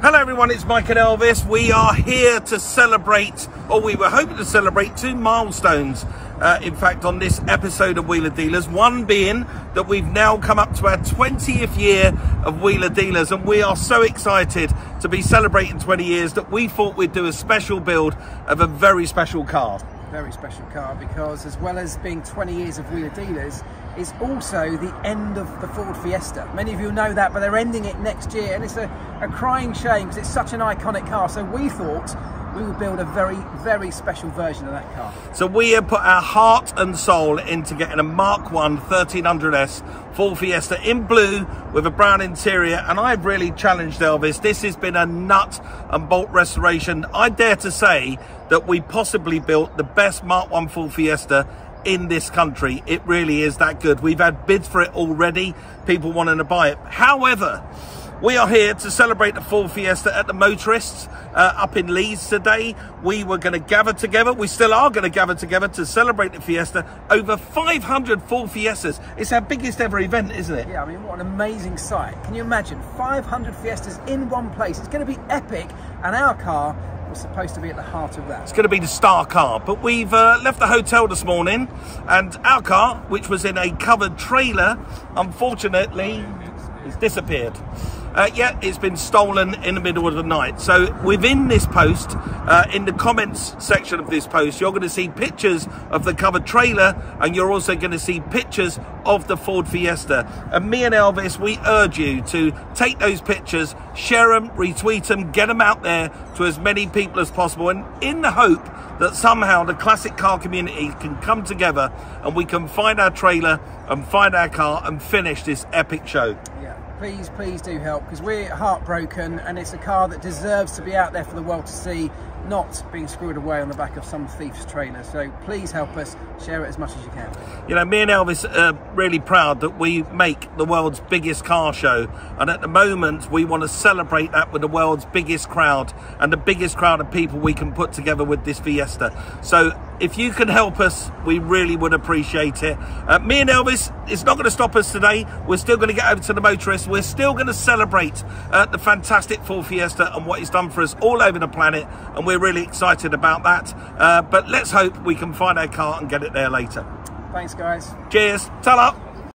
Hello everyone, it's Mike and Elvis. We are here to celebrate, or we were hoping to celebrate two milestones, uh, in fact, on this episode of Wheeler Dealers. One being that we've now come up to our 20th year of Wheeler Dealers, and we are so excited to be celebrating 20 years that we thought we'd do a special build of a very special car. Very special car because, as well as being 20 years of Wheeler Dealers, is also the end of the Ford Fiesta. Many of you know that, but they're ending it next year, and it's a, a crying shame because it's such an iconic car. So we thought we would build a very, very special version of that car. So we have put our heart and soul into getting a Mark 1 1300S Ford Fiesta in blue with a brown interior. And I've really challenged Elvis. This has been a nut and bolt restoration. I dare to say that we possibly built the best Mark 1 Ford Fiesta in this country. It really is that good. We've had bids for it already. People wanting to buy it. However, we are here to celebrate the Ford Fiesta at the Motorists uh, up in Leeds today. We were going to gather together. We still are going to gather together to celebrate the Fiesta. Over 500 Ford Fiestas. It's our biggest ever event, isn't it? Yeah, I mean, what an amazing sight. Can you imagine? 500 Fiestas in one place. It's going to be epic. And our car was supposed to be at the heart of that. It's going to be the star car. But we've uh, left the hotel this morning and our car, which was in a covered trailer, unfortunately, has disappeared. Uh, yeah, it's been stolen in the middle of the night. So within this post, uh, in the comments section of this post, you're going to see pictures of the covered trailer and you're also going to see pictures of the Ford Fiesta. And me and Elvis, we urge you to take those pictures, share them, retweet them, get them out there to as many people as possible. And in the hope that somehow the classic car community can come together and we can find our trailer and find our car and finish this epic show please, please do help because we're heartbroken and it's a car that deserves to be out there for the world to see, not being screwed away on the back of some thief's trailer. So please help us, share it as much as you can. You know, me and Elvis are really proud that we make the world's biggest car show. And at the moment, we want to celebrate that with the world's biggest crowd and the biggest crowd of people we can put together with this Fiesta. So if you can help us, we really would appreciate it. Uh, me and Elvis, it's not going to stop us today. We're still going to get over to the motorist. We're still going to celebrate uh, the fantastic Ford Fiesta and what it's done for us all over the planet. And we're really excited about that. Uh, but let's hope we can find our car and get it there later. Thanks, guys. Cheers. Tell up.